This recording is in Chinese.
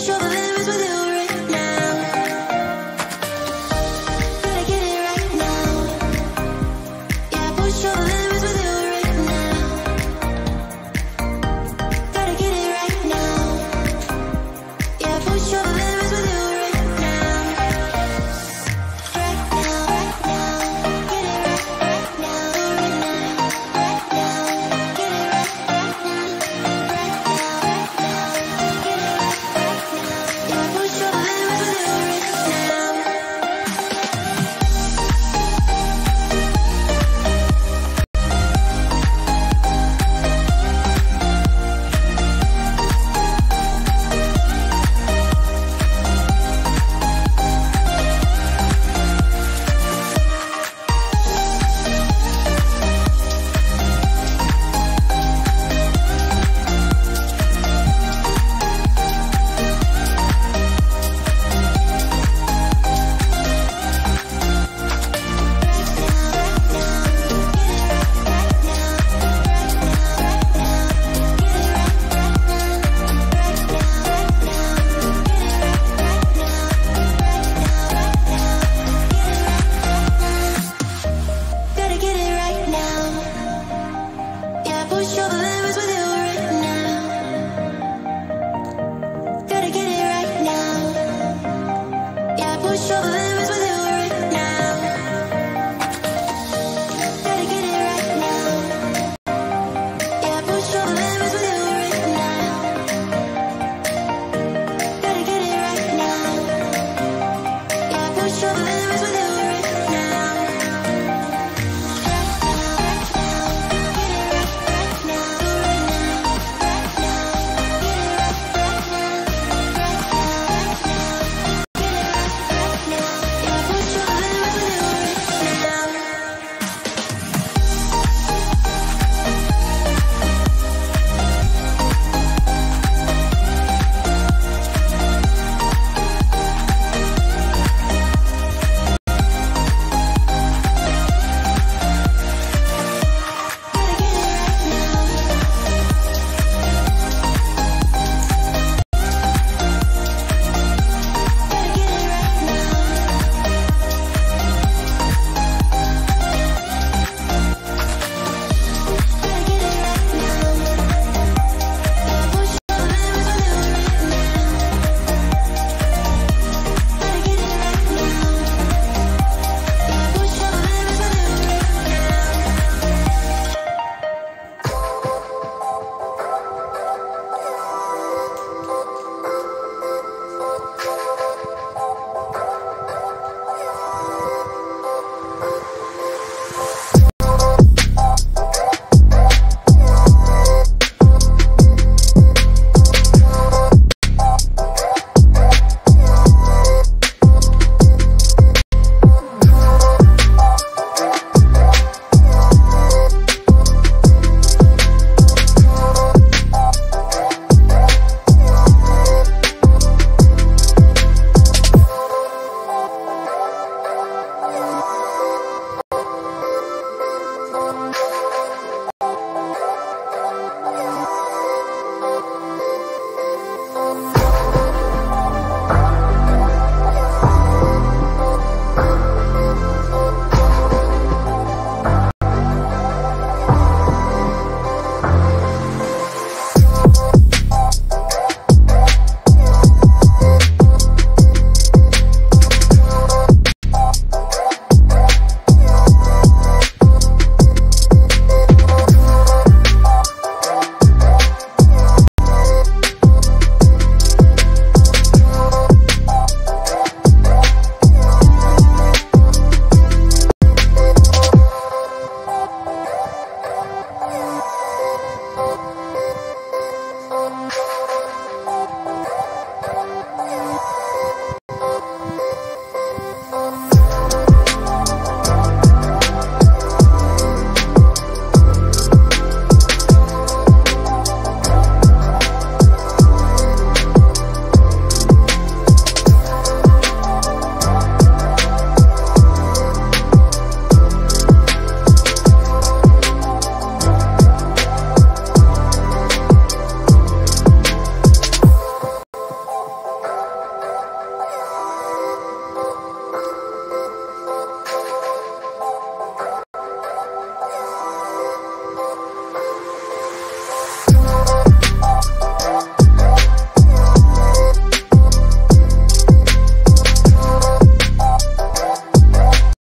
说的。